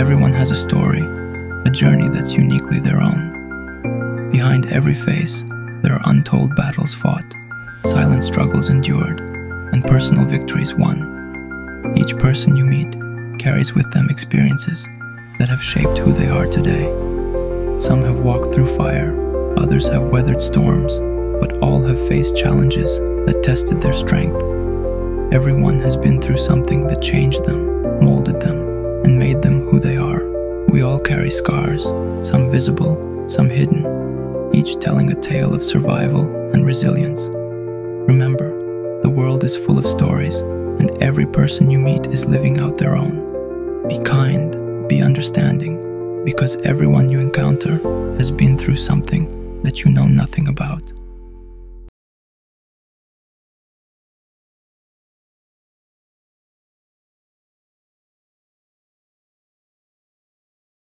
Everyone has a story, a journey that's uniquely their own. Behind every face, there are untold battles fought, silent struggles endured, and personal victories won. Each person you meet carries with them experiences that have shaped who they are today. Some have walked through fire, others have weathered storms, but all have faced challenges that tested their strength. Everyone has been through something that changed them, molded them, We all carry scars, some visible, some hidden, each telling a tale of survival and resilience. Remember, the world is full of stories, and every person you meet is living out their own. Be kind, be understanding, because everyone you encounter has been through something that you know nothing about.